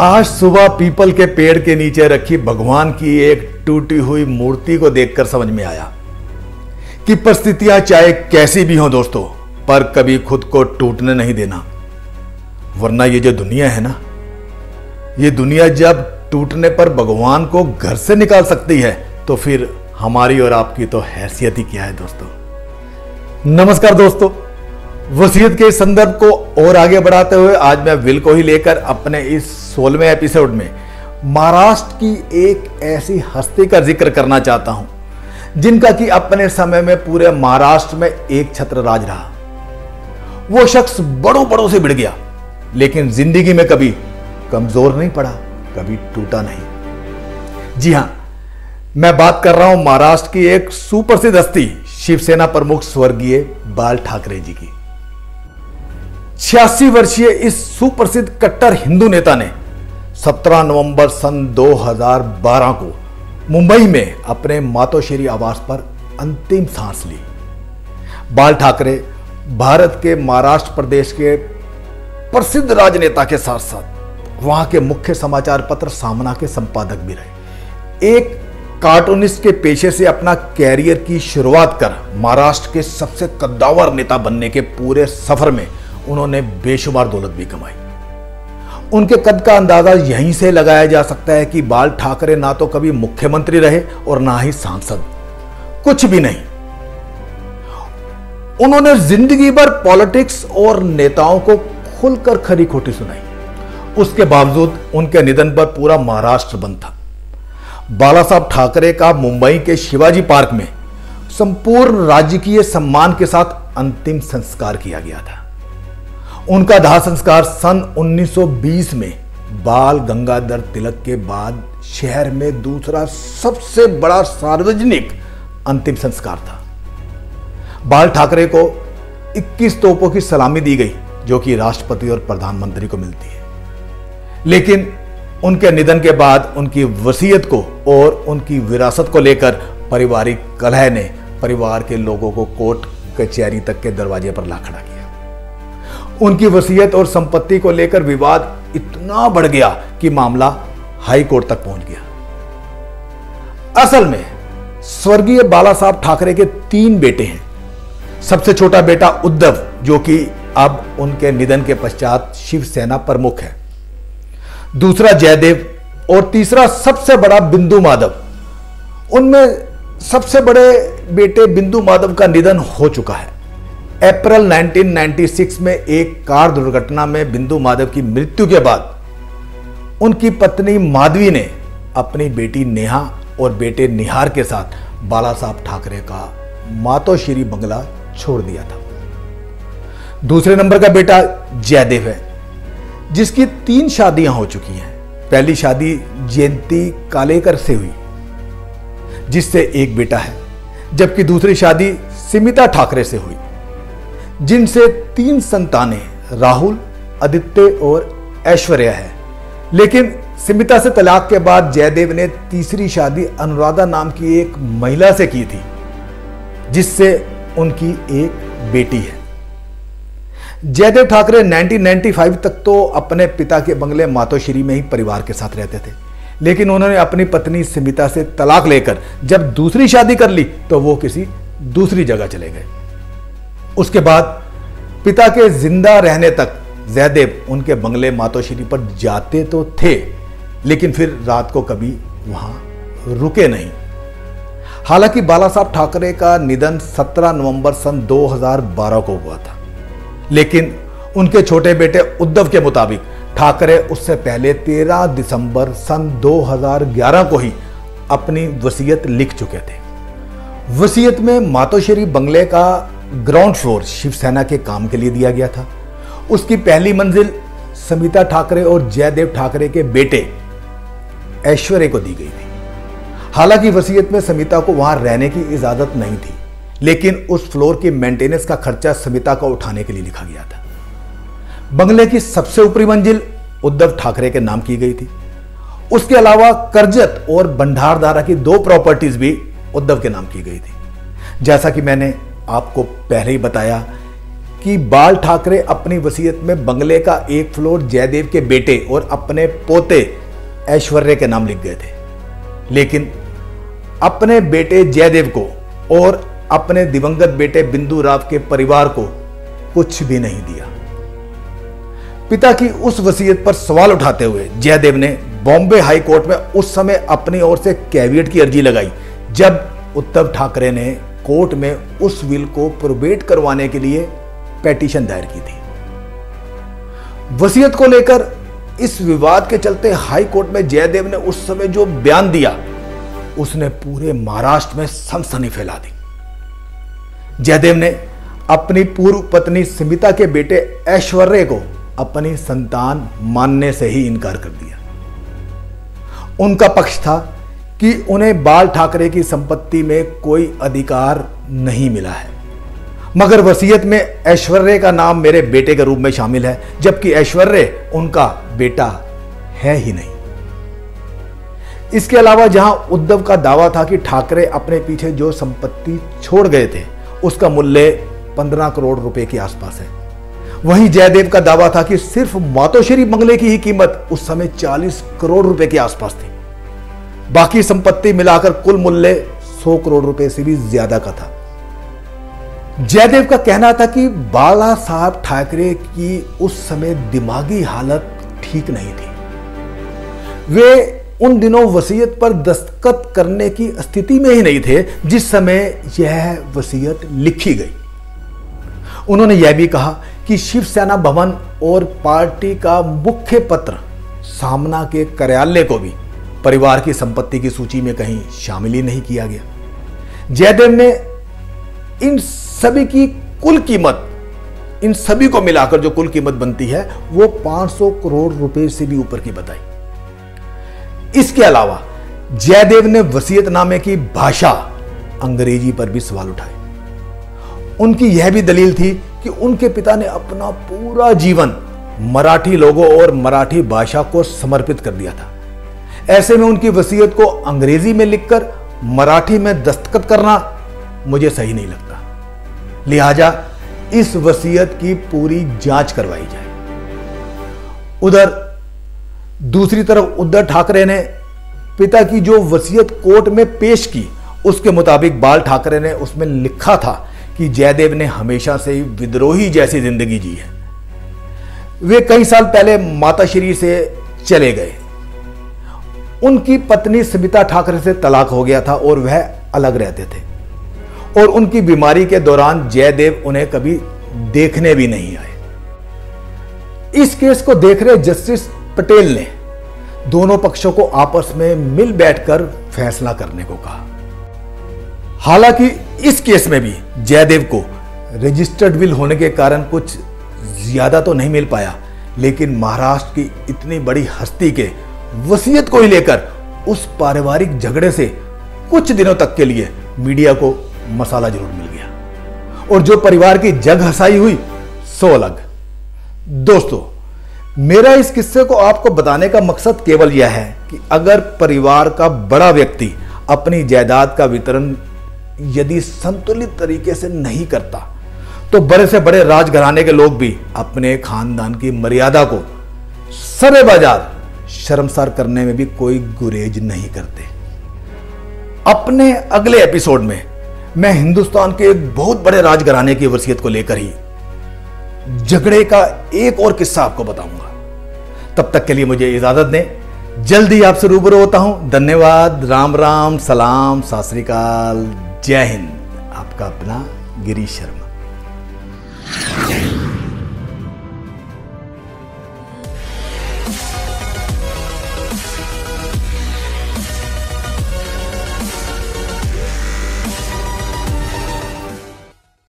आज सुबह पीपल के पेड़ के नीचे रखी भगवान की एक टूटी हुई मूर्ति को देखकर समझ में आया कि परिस्थितियाँ चाहे कैसी भी हों दोस्तों, पर कभी खुद को टूटने नहीं देना। वरना ये जो दुनिया है ना, ये दुनिया जब टूटने पर भगवान को घर से निकाल सकती है तो फिर हमारी और आपकी तो हैसियत ही क्या है दोस्तों? नमस्कार दोस्तों। वसीयत के संदर्भ को और आगे बढ़ाते हुए आज मैं विल को ही लेकर अपने इस सोलहवें एपिसोड में महाराष्ट्र की एक ऐसी हस्ती का ज़िक्र करना चाहता हूँ, जिनका कि अपने समय में पूरे महाराष्ट्र में एक छत्र राज रहा। वो शख्स बड़ों बड़ों से बिड़ गया, लेकिन ज़िंदगी में कभी कमज़ोर नहीं पड़ा, कभी टूटा नहीं। जी हाँ, मैं बात कर रहा हूँ महाराष्ट्र की एक सुप्रसिद्ध हस्ती, शिवसेना प्रमुख स्वर्गीय बाल ठाकरे जी की। छियासी वर्षीय इस सुप्रसिद्ध कट्टर हिंदू नेता ने 17 नवंबर सन 2012 को मुंबई में अपने मातोश्री आवास पर अंतिम सांस ली। बाल ठाकरे भारत के महाराष्ट्र प्रदेश के प्रसिद्ध राजनेता के साथ साथ वहाँ के मुख्य समाचार पत्र सामना के संपादक भी रहे। एक कार्टूनिस्ट के पेशे से अपना कैरियर की शुरुआत कर महाराष्ट्र के सबसे कद्दावर नेता बनने के पूरे सफ़र में उन्होंने बेशुमार दौलत भी कमाई। उनके कद का अंदाज़ा यहीं से लगाया जा सकता है कि बाल ठाकरे ना तो कभी मुख्यमंत्री रहे और ना ही सांसद। कुछ भी नहीं। उन्होंने ज़िंदगी भर पॉलिटिक्स और नेताओं को खुलकर खरी खोटी सुनाई। उसके बावजूद उनके निधन पर पूरा महाराष्ट्र बंद था। बाला साहब ठाकरे का मुंबई के शिवाजी पार्क में संपूर्ण राजकीय सम्मान के साथ अंतिम संस्कार किया गया था। उनका दाह संस्कार सन 1920 में बाल गंगाधर तिलक के बाद शहर में दूसरा सबसे बड़ा सार्वजनिक अंतिम संस्कार था। बाल ठाकरे को 21 तोपों की सलामी दी गई, जो कि राष्ट्रपति और प्रधानमंत्री को मिलती है। लेकिन उनके निधन के बाद उनकी वसीयत को और उनकी विरासत को लेकर पारिवारिक कलह ने परिवार के लोगों को कोर्ट कचहरी तक के दरवाजे पर ला खड़ा किया। उनकी वसीयत और संपत्ति को लेकर विवाद इतना बढ़ गया कि मामला हाई कोर्ट तक पहुँच गया। असल में स्वर्गीय बाला साहब ठाकरे के तीन बेटे हैं। सबसे छोटा बेटा उद्धव, जो कि अब उनके निधन के पश्चात शिवसेना प्रमुख है। दूसरा जयदेव और तीसरा सबसे बड़ा बिंदु माधव। उनमें सबसे बड़े बेटे बिंदु माधव का निधन हो चुका है। अप्रैल 1996 में एक कार दुर्घटना में बिंदु माधव की मृत्यु के बाद उनकी पत्नी माधवी ने अपनी बेटी नेहा और बेटे निहार के साथ बाला साहब ठाकरे का मातोश्री बंगला छोड़ दिया था। दूसरे नंबर का बेटा जयदेव है, जिसकी तीन शादियाँ हो चुकी हैं। पहली शादी जयंती कालेकर से हुई, जिससे एक बेटा है, जबकि दूसरी शादी सिमिता ठाकरे से हुई। जिनसे तीन संतानें, राहुल, आदित्य और ऐश्वर्या है। लेकिन सिमिता से तलाक के बाद जयदेव ने तीसरी शादी अनुराधा नाम की एक महिला से की थी, जिससे उनकी एक बेटी है। जयदेव ठाकरे 1995 तक तो अपने पिता के बंगले मातोश्री में ही परिवार के साथ रहते थे। लेकिन उन्होंने अपनी पत्नी सिमिता से तलाक लेकर जब दूसरी शादी कर ली तो वो किसी दूसरी जगह चले गए। उसके बाद पिता के ज़िंदा रहने तक जयदेव उनके बंगले मातोश्री पर जाते तो थे, लेकिन फिर रात को कभी वहाँ रुके नहीं। हालाँकि बाला साहब ठाकरे का निधन 17 नवंबर सन 2012 को हुआ था, लेकिन उनके छोटे बेटे उद्धव के मुताबिक ठाकरे उससे पहले 13 दिसंबर सन 2011 को ही अपनी वसीयत लिख चुके थे। वसीयत में मातोश्री बंगले का ग्राउंड फ्लोर शिवसेना के काम के लिए दिया गया था। उसकी पहली मंजिल समिता ठाकरे और जयदेव ठाकरे के बेटे ऐश्वर्य को दी गई थी। हालाँकि वसीयत में समिता को वहाँ रहने की इजाज़त नहीं थी, लेकिन उस फ्लोर की मेंटेनेंस का खर्चा समिता को उठाने के लिए लिखा गया था। बंगले की सबसे ऊपरी मंजिल उद्धव ठाकरे के नाम की गई थी। उसके अलावा करजत और भंडारदारा की दो प्रॉपर्टीज़ भी उद्धव के नाम की गई थी। जैसा कि मैंने आपको पहले ही बताया कि बाल ठाकरे अपनी वसीयत में बंगले का एक फ्लोर जयदेव के बेटे और अपने पोते ऐश्वर्य के नाम लिख गए थे। लेकिन अपने बेटे जयदेव को और अपने दिवंगत बेटे बिंदु राव के परिवार को कुछ भी नहीं दिया। पिता की उस वसीयत पर सवाल उठाते हुए जयदेव ने बॉम्बे हाई कोर्ट में उस समय अपनी ओर से कैवियट की अर्जी लगाई, जब उद्धव ठाकरे ने कोर्ट में उस विल को प्रोबेट करवाने के लिए पेटिशन दायर की थी। वसीयत को लेकर इस विवाद के चलते हाई कोर्ट में जयदेव ने उस समय जो बयान दिया, उसने पूरे महाराष्ट्र में सनसनी फैला दी। जयदेव ने अपनी पूर्व पत्नी स्मिता के बेटे ऐश्वर्य को अपनी संतान मानने से ही इनकार कर दिया। उनका पक्ष था कि उन्हें बाल ठाकरे की संपत्ति में कोई अधिकार नहीं मिला है। मगर वसीयत में ऐश्वर्य का नाम मेरे बेटे के रूप में शामिल है, जबकि ऐश्वर्य उनका बेटा है ही नहीं। इसके अलावा जहाँ उद्धव का दावा था कि ठाकरे अपने पीछे जो संपत्ति छोड़ गए थे, उसका मूल्य पंद्रह करोड़ रुपए के आसपास है। वहीं जयदेव का दावा था कि सिर्फ़ मातोश्री बंगले की ही कीमत उस समय चालीस करोड़ रुपए के आसपास थी। बाकी संपत्ति मिलाकर कुल मूल्य सौ करोड़ रुपए से भी ज़्यादा का था। जयदेव का कहना था कि बाला साहब ठाकरे की उस समय दिमागी हालत ठीक नहीं थी। वे उन दिनों वसीयत पर दस्तखत करने की स्थिति में ही नहीं थे, जिस समय यह वसीयत लिखी गई। उन्होंने यह भी कहा कि शिवसेना भवन और पार्टी का मुख्य पत्र सामना के कार्यालय को भी परिवार की संपत्ति की सूची में कहीं शामिल ही नहीं किया गया। जयदेव ने इन सभी की कुल कीमत, इन सभी को मिलाकर जो कुल कीमत बनती है, वो 500 करोड़ रुपए से भी ऊपर की बताई। इसके अलावा, जयदेव ने वसीयतनामे की भाषा अंग्रेज़ी पर भी सवाल उठाए। उनकी यह भी दलील थी कि उनके पिता ने अपना पूरा जीवन मराठी लोगों और मराठी भाषा को समर्पित कर दिया था। ऐसे में उनकी वसीयत को अंग्रेज़ी में लिखकर मराठी में दस्तखत करना मुझे सही नहीं लगता। लिहाजा इस वसीयत की पूरी जाँच करवाई जाए। उधर दूसरी तरफ़ उद्धव ठाकरे ने पिता की जो वसीयत कोर्ट में पेश की, उसके मुताबिक बाल ठाकरे ने उसमें लिखा था कि जयदेव ने हमेशा से ही विद्रोही जैसी ज़िंदगी जी है। वे कई साल पहले माताश्री से चले गए। उनकी पत्नी सबिता ठाकरे से तलाक हो गया था और वह अलग रहते थे। और उनकी बीमारी के दौरान जयदेव उन्हें कभी देखने भी नहीं आए। इस केस को देख रहे जस्टिस पटेल ने दोनों पक्षों को आपस में मिल बैठकर फैसला करने को कहा। हालाँकि इस केस में भी जयदेव को रजिस्टर्ड विल होने के कारण कुछ ज़्यादा तो नहीं मिल पाया, लेकिन महाराष्ट्र की इतनी बड़ी हस्ती के वसीयत को ही लेकर उस पारिवारिक झगड़े से कुछ दिनों तक के लिए मीडिया को मसाला ज़रूर मिल गया। और जो परिवार की जग हसाई हुई, सो अलग। दोस्तों, मेरा इस किस्से को आपको बताने का मकसद केवल यह है कि अगर परिवार का बड़ा व्यक्ति अपनी जायदाद का वितरण यदि संतुलित तरीके से नहीं करता तो बड़े से बड़े राजघराने के लोग भी अपने खानदान की मर्यादा को सरे बाज़ार शर्मसार करने में भी कोई गुरेज नहीं करते। अपने अगले एपिसोड में मैं हिंदुस्तान के एक बहुत बड़े राजघराने की वसीयत को लेकर ही झगड़े का एक और किस्सा आपको बताऊँगा। तब तक के लिए मुझे इजाज़त दें। जल्दी आपसे रूबरू होता हूँ। धन्यवाद। राम राम। सलाम। सत जय हिंद। आपका अपना गिरीश शर्मा।